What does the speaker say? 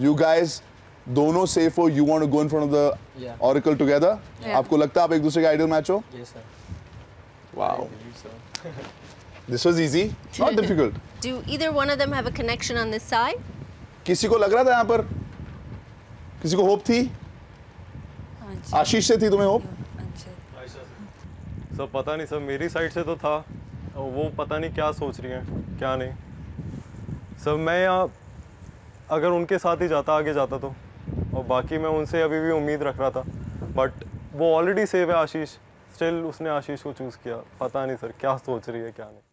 You guys दोनों safe हो you want go in from the oracle together आपको लगता है आप एक दूसरे का आइडियल मैच हो? Wow this was easy not difficult do either one of them have a connection on this किसी को लग रहा था यहाँ पर? किसी को होप थी? आशीष से थी तुम्हें होप सब पता नहीं सब मेरी साइड से तो था। वो पता नहीं क्या सोच रही है क्या नहीं। सब मैं यहाँ अगर उनके साथ ही जाता, आगे जाता तो। और बाकी मैं उनसे अभी भी उम्मीद रख रहा था। बट वो ऑलरेडी सेव है आशीष। स्टिल उसने आशीष को चूज़ किया। पता नहीं सर क्या सोच रही है, क्या नहीं।